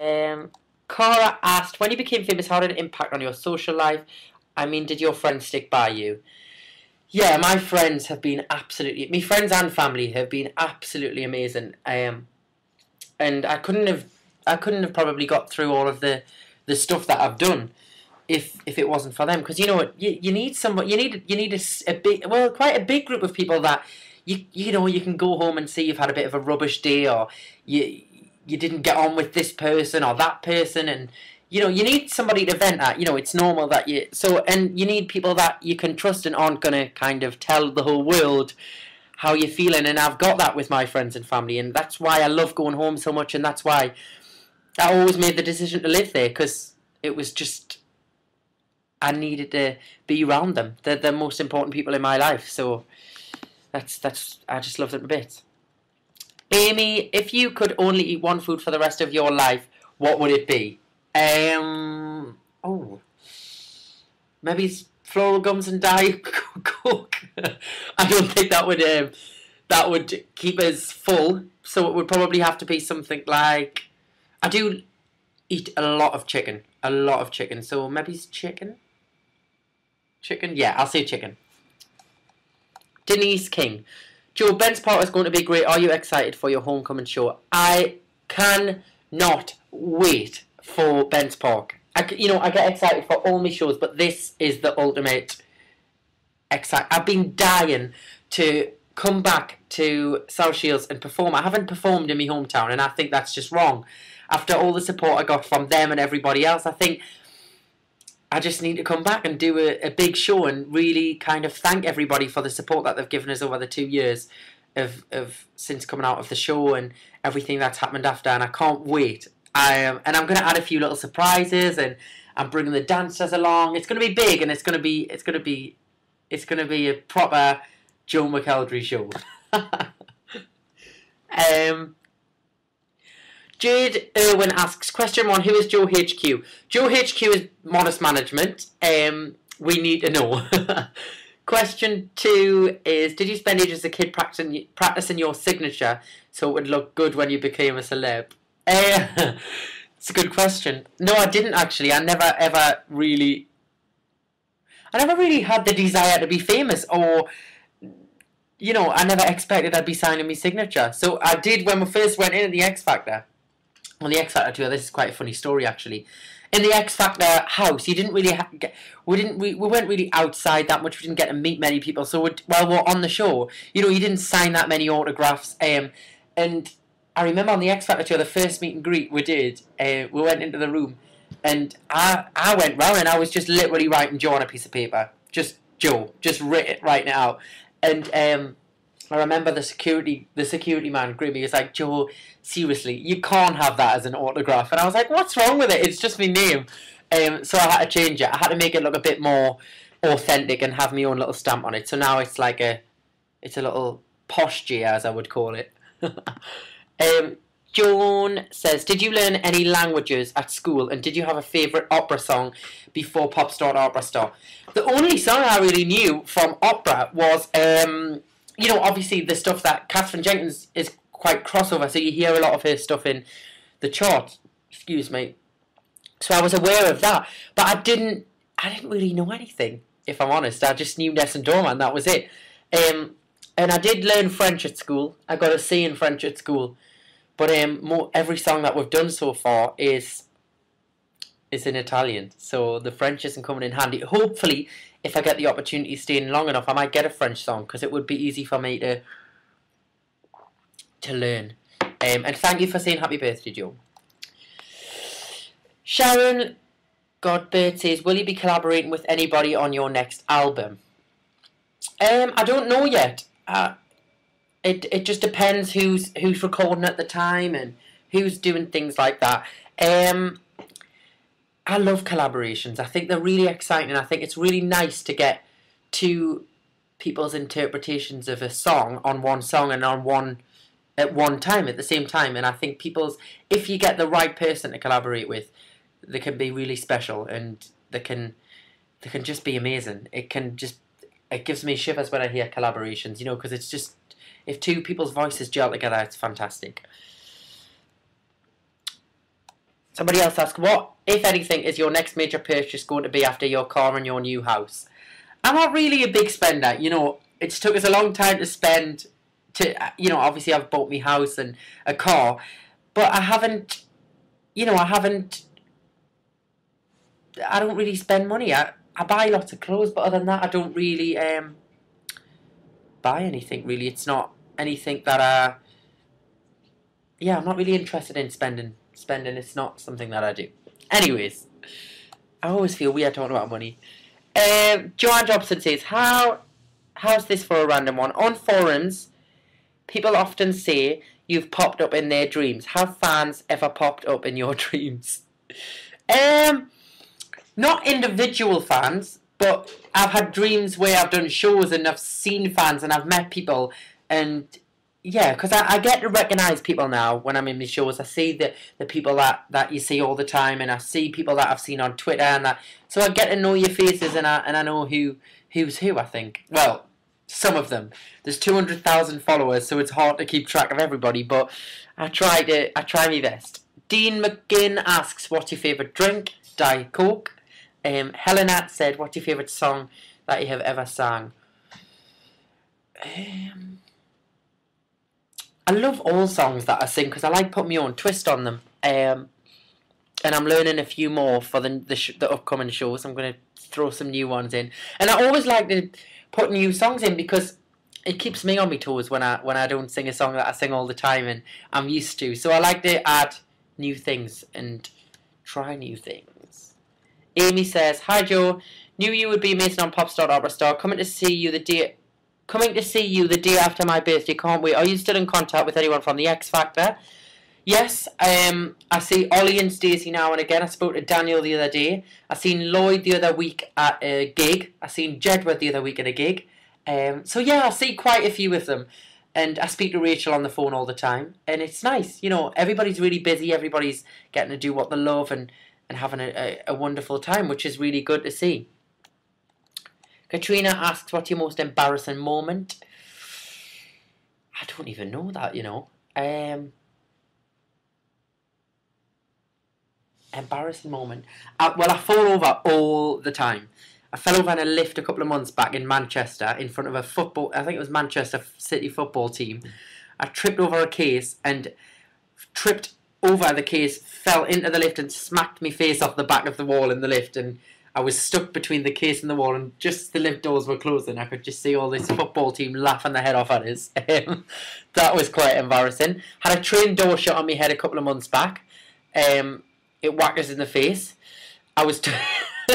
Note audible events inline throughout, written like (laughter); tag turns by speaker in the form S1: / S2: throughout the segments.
S1: Um, Cara asked, when you became famous, how did it impact on your social life? I mean, did your friends stick by you? Yeah, my friends have been absolutely. My friends and family have been absolutely amazing. Um, and I couldn't have, I couldn't have probably got through all of the, the stuff that I've done, if if it wasn't for them. Because you know what, you, you need somebody, you need you need a, a big, well, quite a big group of people that you you know you can go home and see you've had a bit of a rubbish day or you you didn't get on with this person or that person and you know you need somebody to vent at. You know it's normal that you so and you need people that you can trust and aren't going to kind of tell the whole world how you're feeling and I've got that with my friends and family and that's why I love going home so much and that's why I always made the decision to live there because it was just I needed to be around them. They're the most important people in my life so that's that's I just love them a bit Amy, if you could only eat one food for the rest of your life, what would it be? Um, oh, maybe it's floral gums and diet (laughs) coke. I don't think that would um, that would keep us full. So it would probably have to be something like I do eat a lot of chicken, a lot of chicken. So maybe it's chicken. Chicken, yeah, I'll say chicken. Denise King. Joe, Bents Park is going to be great. Are you excited for your homecoming show? I cannot wait for Bents Park. I, you know, I get excited for all my shows, but this is the ultimate excite. I've been dying to come back to South Shields and perform. I haven't performed in my hometown, and I think that's just wrong. After all the support I got from them and everybody else, I think I just need to come back and do a, a big show and really kind of thank everybody for the support that they've given us over the two years of, of since coming out of the show and everything that's happened after. And I can't wait. I um, and I'm going to add a few little surprises and I'm bringing the dancers along. It's going to be big and it's going to be it's going to be it's going to be a proper Joe McElderry show. (laughs) um. Jade Irwin asks, question one, who is Joe HQ? Joe HQ is modest management. Um, we need to know. (laughs) question two is, did you spend ages as a kid practicing, practicing your signature so it would look good when you became a celeb? Uh, (laughs) it's a good question. No, I didn't actually. I never ever really... I never really had the desire to be famous or you know, I never expected I'd be signing my signature. So I did when we first went in at the X Factor. On the X Factor tour, this is quite a funny story actually. In the X Factor house, you didn't really ha- get, we didn't we, we weren't really outside that much. We didn't get to meet many people. So we'd, while we're on the show, you know, you didn't sign that many autographs. Um, and I remember on the X Factor tour, the first meet and greet we did, uh, we went into the room, and I I went round and I was just literally writing Joe on a piece of paper, just Joe, just writ it, writing it out, and um. I remember the security the security man Grimmy was like, Joe, seriously, you can't have that as an autograph. And I was like, What's wrong with it? It's just my name. Um, so I had to change it. I had to make it look a bit more authentic and have my own little stamp on it. So now it's like a it's a little G as I would call it. (laughs) um, Joan says, Did you learn any languages at school and did you have a favourite opera song before Pop Star Opera Star? The only song I really knew from opera was um, you know, obviously the stuff that Katherine Jenkins is quite crossover, so you hear a lot of her stuff in the chart. Excuse me. So I was aware of that, but I didn't. I didn't really know anything, if I'm honest. I just knew Nessun Dorma. That was it. Um, and I did learn French at school. I got a C in French at school, but um, more, every song that we've done so far is is in Italian. So the French isn't coming in handy. Hopefully, if I get the opportunity staying long enough, I might get a French song because it would be easy for me to to learn. Um, and thank you for saying happy birthday, Joe. Sharon Godbert says, "Will you be collaborating with anybody on your next album?" Um, I don't know yet. Uh, it it just depends who's who's recording at the time and who's doing things like that. Um, I love collaborations. I think they're really exciting. I think it's really nice to get two people's interpretations of a song on one song and on one at one time at the same time. And I think people's if you get the right person to collaborate with, they can be really special and they can they can just be amazing. It can just it gives me shivers when I hear collaborations, you know, because it's just if two people's voices gel together, it's fantastic. Somebody else asked, what, if anything, is your next major purchase going to be after your car and your new house? I'm not really a big spender. You know, it's took us a long time to spend. To you know, obviously I've bought me house and a car, but I haven't. You know, I haven't. I don't really spend money. I I buy lots of clothes, but other than that, I don't really um buy anything. Really, it's not anything that I. Yeah, I'm not really interested in spending spending. It's not something that I do. Anyways, I always feel weird talking about money. Um, Joanne Jobson says, "How, how's this for a random one? On forums, people often say you've popped up in their dreams. Have fans ever popped up in your (laughs) dreams? Um, not individual fans, but I've had dreams where I've done shows and I've seen fans and I've met people and yeah, because I, I get to recognise people now when I'm in my shows. I see the, the people that, that you see all the time, and I see people that I've seen on Twitter, and that so I get to know your faces, and I and I know who who's who. I think well, some of them. There's two hundred thousand followers, so it's hard to keep track of everybody. But I try to I try my best. Dean McGinn asks, "What's your favourite drink?" Diet Coke. Um, Helena said, "What's your favourite song that you have ever sang?" Um, I love all songs that I sing because I like putting my own twist on them. Um, and I'm learning a few more for the the, the upcoming shows. I'm going to throw some new ones in, and I always like to put new songs in because it keeps me on my toes when I when I don't sing a song that I sing all the time and I'm used to. So I like to add new things and try new things. Amy says, "Hi Joe, knew you would be amazing on Popstar Opera Star. Coming to see you the day Coming to see you the day after my birthday. Can't wait. Are you still in contact with anyone from the X Factor? Yes, um, I see Ollie and Stacey now and again. I spoke to Daniel the other day. I seen Lloyd the other week at a gig. I seen Jedward the other week at a gig. Um, so yeah, I see quite a few of them. And I speak to Rachel on the phone all the time. And it's nice. You know, everybody's really busy. Everybody's getting to do what they love and, and having a, a, a wonderful time, which is really good to see. Katrina asks, what's your most embarrassing moment? I don't even know that, you know. Um, embarrassing moment. I, well, I fall over all the time. I fell over in a lift a couple of months back in Manchester in front of a football, I think it was Manchester City football team. I tripped over a case and tripped over the case, fell into the lift and smacked my face off the back of the wall in the lift and I was stuck between the case and the wall, and just the lift doors were closing. I could just see all this football team laughing their head off at us. (laughs) That was quite embarrassing. Had a train door shut on my head a couple of months back. Um, it whacked us in the face. I was t- (laughs)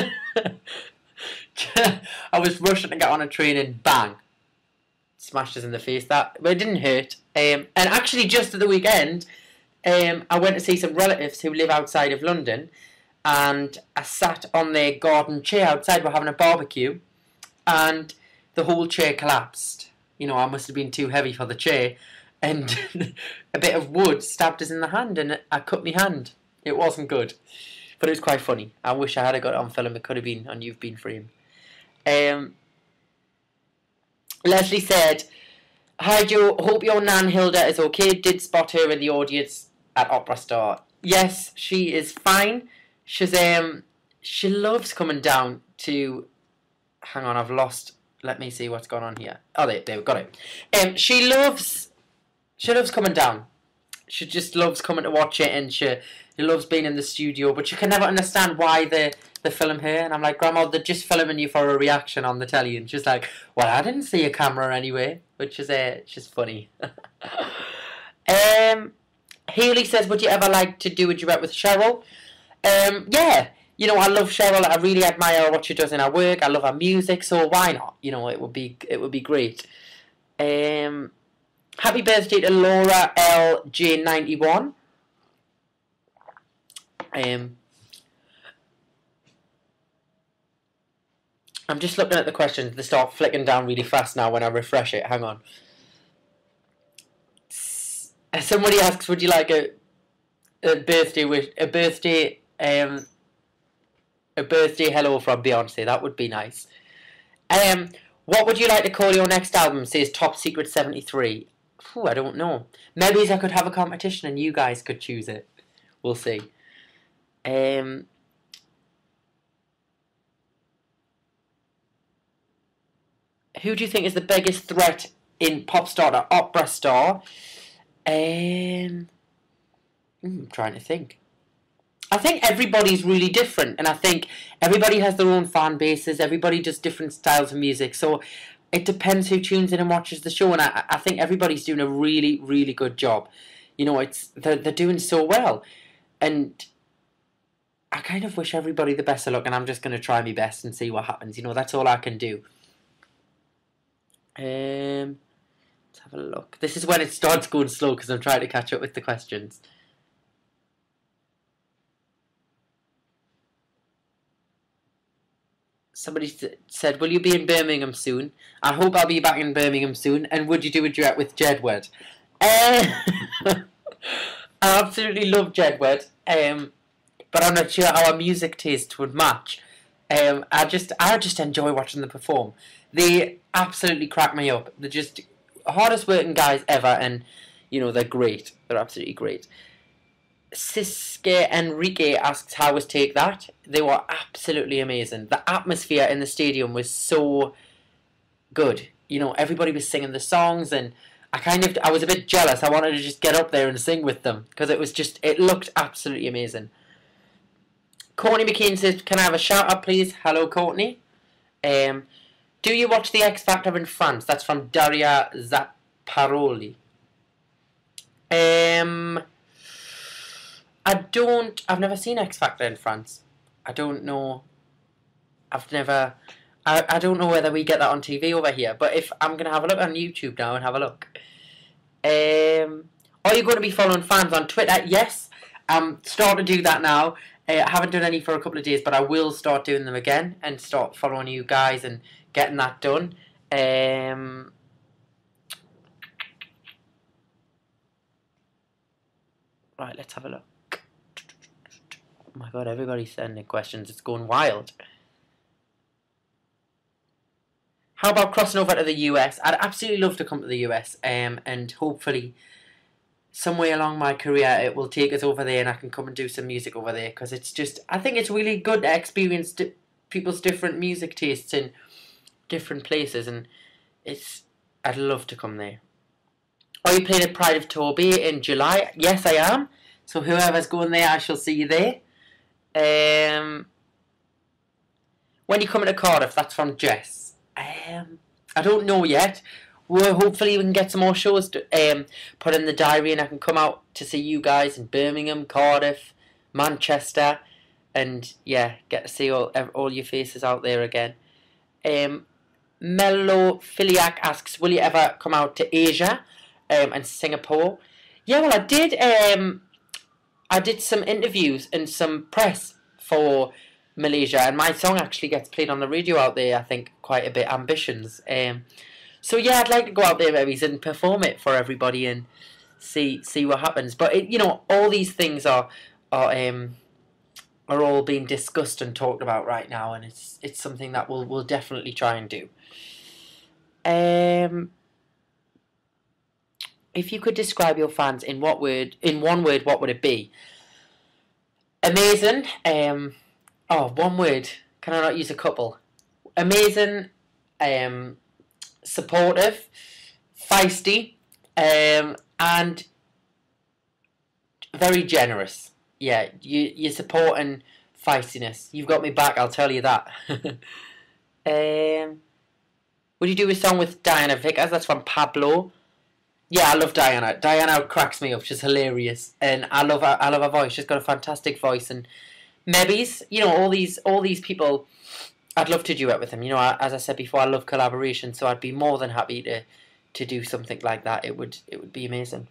S1: I was rushing to get on a train and bang, smashed us in the face. That but it didn't hurt. Um, and actually, just at the weekend, um, I went to see some relatives who live outside of London and I sat on their garden chair outside. We're having a barbecue, and the whole chair collapsed. You know, I must have been too heavy for the chair, and (laughs) a bit of wood stabbed us in the hand, and I cut my hand. It wasn't good, but it was quite funny. I wish I had a got it on film. It could have been on You've Been Framed. Um, Leslie said, Hi Joe, hope your Nan Hilda is okay. Did spot her in the audience at Opera Star. Yes, she is fine. She's um she loves coming down to hang on, I've lost let me see what's going on here. Oh there, there got it. Um she loves she loves coming down. She just loves coming to watch it and she, she loves being in the studio, but she can never understand why they they film her and I'm like, Grandma, they're just filming you for a reaction on the telly and she's like, Well I didn't see a camera anyway which is uh, just funny. (laughs) um Haley says, Would you ever like to do a duet with Cheryl? Um, yeah, you know, I love Cheryl. I really admire what she does in her work. I love her music, so why not? You know, it would be it would be great. Um, happy birthday to Laura L J ninety one. Um, I'm just looking at the questions. They start flicking down really fast now when I refresh it. Hang on. Somebody asks, "Would you like a, a birthday wish? A birthday um, a birthday hello from Beyonce. That would be nice. Um, what would you like to call your next album? Says Top Secret 73. I don't know. Maybe I could have a competition and you guys could choose it. We'll see. Um, who do you think is the biggest threat in pop star to opera star? Um, I'm trying to think. I think everybody's really different, and I think everybody has their own fan bases. Everybody does different styles of music, so it depends who tunes in and watches the show. And I, I think everybody's doing a really, really good job. You know, it's they're they're doing so well, and I kind of wish everybody the best of luck. And I'm just going to try my best and see what happens. You know, that's all I can do. Um, let's have a look. This is when it starts going slow because I'm trying to catch up with the questions. Somebody said, "Will you be in Birmingham soon?" I hope I'll be back in Birmingham soon. And would you do a duet with Jedward? Uh, (laughs) I absolutely love Jedward, um, but I'm not sure our music taste would match. Um, I just, I just enjoy watching them perform. They absolutely crack me up. They're just hardest working guys ever, and you know they're great. They're absolutely great. Siske Enrique asks how was Take That. They were absolutely amazing. The atmosphere in the stadium was so good. You know, everybody was singing the songs and I kind of I was a bit jealous. I wanted to just get up there and sing with them because it was just it looked absolutely amazing. Courtney McKean says, "Can I have a shout out, please?" Hello, Courtney. Um, do you watch the X Factor in France? That's from Daria Zapparoli. Um, I don't. I've never seen X Factor in France. I don't know. I've never. I, I don't know whether we get that on TV over here. But if I'm gonna have a look on YouTube now and have a look. Um, are you going to be following fans on Twitter? Yes. I'm starting to do that now. Uh, I haven't done any for a couple of days, but I will start doing them again and start following you guys and getting that done. Um, right, let's have a look. Oh my god, everybody's sending questions. It's going wild. How about crossing over to the US? I'd absolutely love to come to the US um, and hopefully somewhere along my career it will take us over there and I can come and do some music over there because it's just, I think it's really good to experience di people's different music tastes in different places and it's, I'd love to come there. Are you playing at Pride of Torbay in July? Yes, I am. So whoever's going there, I shall see you there. Um, when you coming to Cardiff? That's from Jess. Um, I don't know yet. Well, hopefully we can get some more shows to, um, put in the diary and I can come out to see you guys in Birmingham, Cardiff, Manchester, and yeah, get to see all all your faces out there again. Um, Mello Filiac asks, will you ever come out to Asia um, and Singapore? Yeah, well, I did. Um, I did some interviews and some press for Malaysia, and my song actually gets played on the radio out there. I think quite a bit. Ambitions. Um, so yeah, I'd like to go out there maybe and perform it for everybody and see see what happens. But it, you know, all these things are are um, are all being discussed and talked about right now, and it's it's something that we'll we'll definitely try and do. Um, if you could describe your fans in what word, in one word, what would it be? Amazing. Um, oh, one word. Can I not use a couple? Amazing. Um, supportive, feisty, um, and very generous. Yeah, you you're supporting feistiness. You've got me back. I'll tell you that. (laughs) um, would you do a song with Diana Vickers? That's from Pablo. Yeah, I love Diana. Diana cracks me up. She's hilarious, and I love her. I love her voice. She's got a fantastic voice, and Mebbies, you know, all these all these people. I'd love to duet with them. You know, I, as I said before, I love collaboration, so I'd be more than happy to to do something like that. It would it would be amazing.